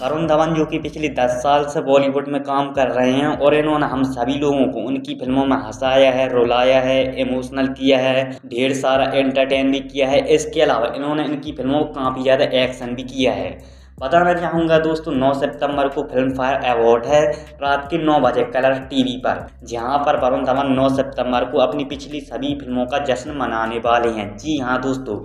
वरुण धवन जो कि पिछले दस साल से बॉलीवुड में काम कर रहे हैं और इन्होंने हम सभी लोगों को उनकी फ़िल्मों में हंसाया है, रुलाया है इमोशनल किया है, ढेर सारा एंटरटेन भी किया है। इसके अलावा इन्होंने इनकी फ़िल्मों को काफ़ी ज़्यादा एक्शन भी किया है। बताना चाहूँगा दोस्तों 9 सितंबर को फ़िल्म फायर अवार्ड है। रात के 9 बजे कलर टीवी पर, जहाँ पर वरुण धवन 9 सितंबर को अपनी पिछली सभी फ़िल्मों का जश्न मनाने वाले हैं। जी हाँ दोस्तों,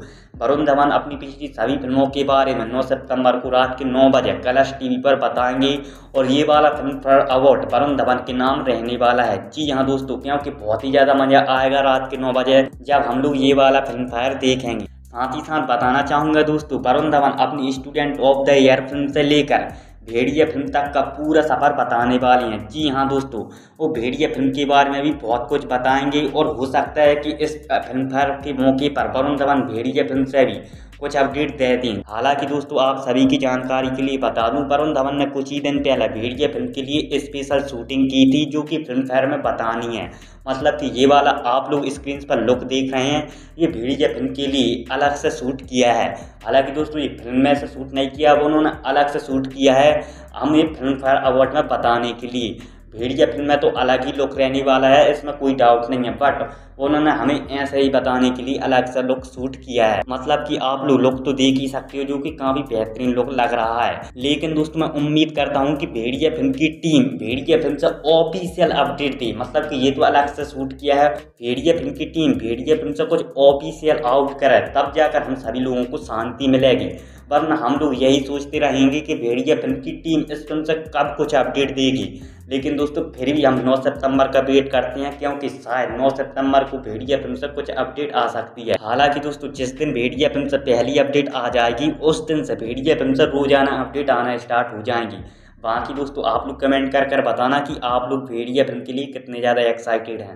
वरुण धवन अपनी पिछली सभी फ़िल्मों के बारे में 9 सितंबर को रात के 9 बजे कलश टीवी पर बताएँगे और ये वाला Filmfare award Varun Dhawan के नाम रहने वाला है। जी हाँ दोस्तों, क्योंकि बहुत ही ज़्यादा मज़ा आएगा रात के नौ बजे जब हम लोग ये वाला फ़िल्म फायर देखेंगे। साथ ही साथ बताना चाहूँगा दोस्तों, वरुण धवन अपनी student of the year film से लेकर भेड़िया फ़िल्म तक का पूरा सफ़र बताने वाले हैं। जी हाँ दोस्तों, वो भेड़िया फ़िल्म के बारे में भी बहुत कुछ बताएँगे और हो सकता है कि इस फ़िल्म फेयर के मौके पर वरुण धवन भेड़िया फ़िल्म से भी कुछ अपडेट दे दें हालाँकि दोस्तों, आप सभी की जानकारी के लिए बता दूँ, वरुण धवन ने कुछ ही दिन पहले भेड़िया फ़िल्म के लिए स्पेशल शूटिंग की थी, जो कि फ़िल्म फेयर में बतानी है। मतलब कि ये वाला आप लोग स्क्रीन पर लुक देख रहे हैं, ये भेड़िया फ़िल्म के लिए अलग से शूट किया है। हालाँकि दोस्तों, ये फ़िल्म में से शूट नहीं किया उन्होंने अलग से शूट किया है, हम ये फ़िल्म फेयर अवार्ड में बताने के लिए। भेड़िया फ़िल्म में तो अलग ही लुक रहने वाला है, इसमें कोई डाउट नहीं है बट उन्होंने हमें ऐसे ही बताने के लिए अलग से लुक शूट किया है। मतलब कि आप लोग लुक तो देख ही सकते हो, जो कि काफ़ी बेहतरीन लुक लग रहा है। लेकिन दोस्तों, मैं उम्मीद करता हूँ कि भेड़िया फ़िल्म की टीम भेड़िया फ़िल्म से ऑफिशियल अपडेट दी। मतलब कि ये तो अलग से शूट किया है भेड़िया फ़िल्म की टीम भेड़िया फ़िल्म से कुछ ऑफिशियल आउट करे, तब जाकर हम सभी लोगों को शांति मिलेगी। वरना हम लोग यही सोचते रहेंगे कि भेड़िया फ़िल्म की टीम इस फ़िल्म से कब कुछ अपडेट देगी। लेकिन दोस्तों, फिर भी हम 9 सितंबर का वेट करते हैं क्योंकि शायद 9 सितंबर को भेड़िया फ़िल्म से कुछ अपडेट आ सकती है। हालाँकि दोस्तों, जिस दिन भेड़िया फ़िल्म से पहली अपडेट आ जाएगी, उस दिन से भेड़िया फ़िल्म से रोज़ाना अपडेट आना स्टार्ट हो जाएँगी। बाकी दोस्तों, आप लोग कमेंट कर कर बताना कि आप लोग भेड़िया फ़िल्म के लिए कितने ज़्यादा एक्साइटेड हैं।